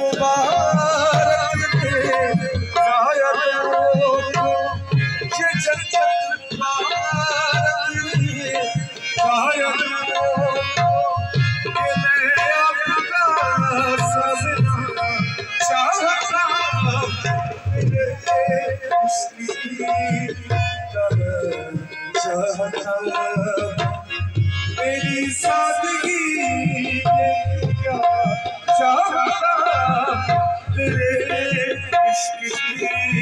मुबारक थे जायरों को ये जन्नत मुबारक थे जायरों को कि मैं आपका सजना चाहता मेरे उसकी तरह चाहता मेरी सादगी तेरे इश्क की